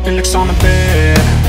appendix on the bed.